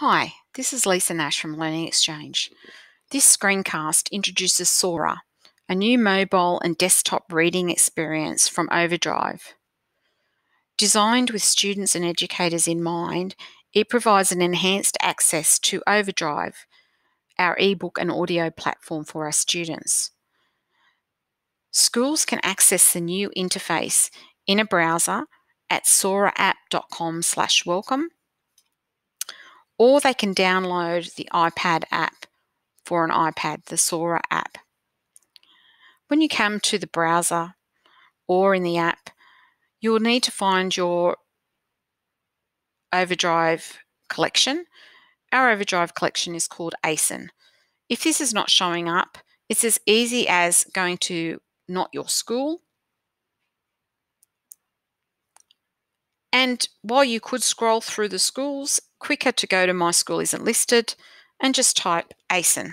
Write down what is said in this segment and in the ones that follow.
Hi, this is Lisa Nash from Learning Exchange. This screencast introduces Sora, a new mobile and desktop reading experience from Overdrive. Designed with students and educators in mind, it provides an enhanced access to Overdrive, our ebook and audio platform for our students. Schools can access the new interface in a browser at soraapp.com/welcome or they can download the iPad app for an iPad, the Sora app. When you come to the browser or in the app, you will need to find your Overdrive collection. Our Overdrive collection is called ASIN. If this is not showing up, it's as easy as going to Not Your School And while you could scroll through the schools, quicker to go to My School Isn't Listed and just type ASIN.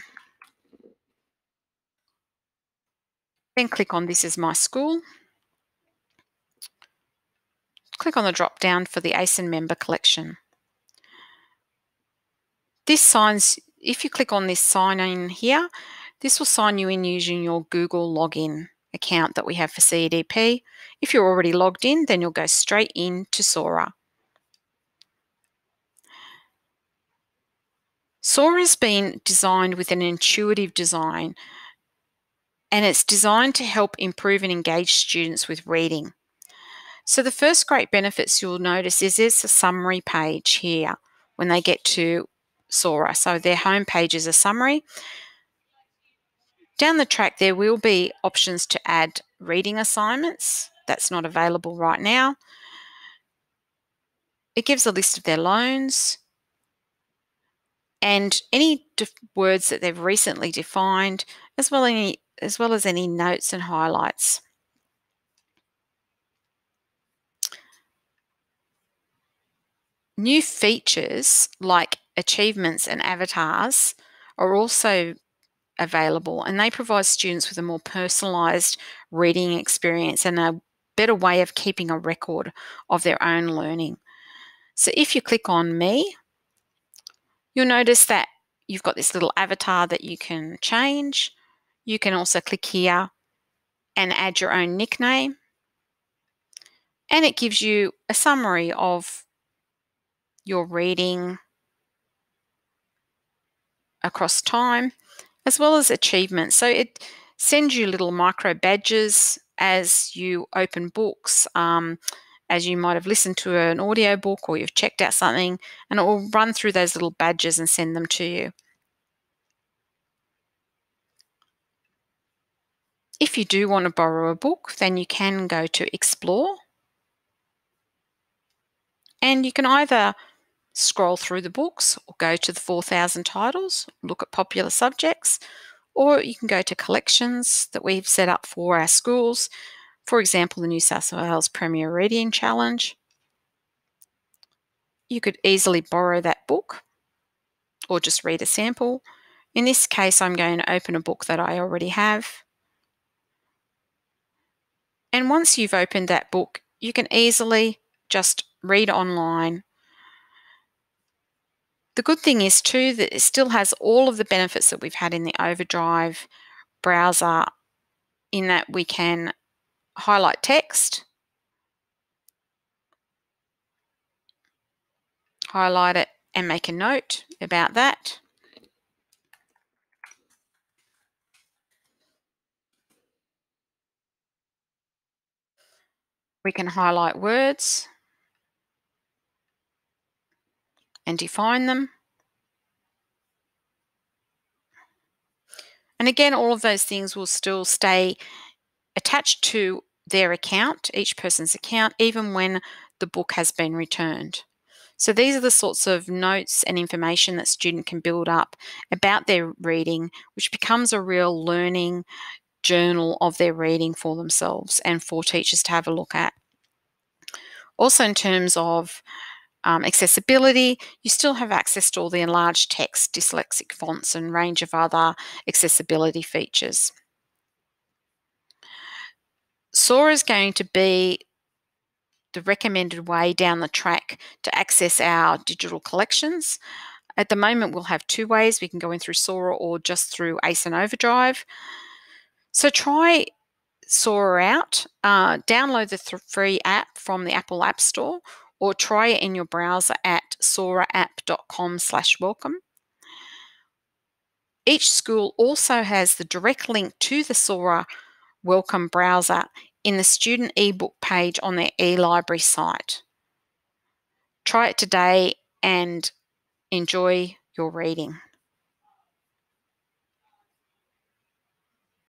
Then click on This is My School. Click on the drop down for the ASIN member collection. This signs, if you click on this sign in here, this will sign you in using your Google login account that we have for CEDP. If you're already logged in, then you'll go straight into Sora. Sora has been designed with an intuitive design and it's designed to help improve and engage students with reading. So the first great benefits you'll notice is there's a summary page here when they get to Sora. So their home page is a summary down the track, there will be options to add reading assignments. That's not available right now. It gives a list of their loans and any words that they've recently defined, as well, any, as well as any notes and highlights. New features like achievements and avatars are also available and they provide students with a more personalised reading experience and a better way of keeping a record of their own learning. So if you click on me, you'll notice that you've got this little avatar that you can change. You can also click here and add your own nickname. And it gives you a summary of your reading across time as well as achievements. So it sends you little micro badges as you open books, um, as you might have listened to an audio book or you've checked out something, and it will run through those little badges and send them to you. If you do want to borrow a book, then you can go to Explore. And you can either scroll through the books or go to the 4,000 titles, look at popular subjects, or you can go to collections that we've set up for our schools. For example, the New South Wales Premier Reading Challenge. You could easily borrow that book or just read a sample. In this case, I'm going to open a book that I already have. And once you've opened that book, you can easily just read online the good thing is too that it still has all of the benefits that we've had in the Overdrive browser in that we can highlight text, highlight it and make a note about that. We can highlight words and define them. And again, all of those things will still stay attached to their account, each person's account, even when the book has been returned. So these are the sorts of notes and information that student can build up about their reading, which becomes a real learning journal of their reading for themselves and for teachers to have a look at. Also in terms of um, accessibility, you still have access to all the enlarged text, dyslexic fonts, and range of other accessibility features. Sora is going to be the recommended way down the track to access our digital collections. At the moment, we'll have two ways. We can go in through Sora or just through ACE and Overdrive. So try Sora out, uh, download the th- free app from the Apple App Store or try it in your browser at soraapp.com slash welcome. Each school also has the direct link to the Sora Welcome browser in the student ebook page on their eLibrary site. Try it today and enjoy your reading.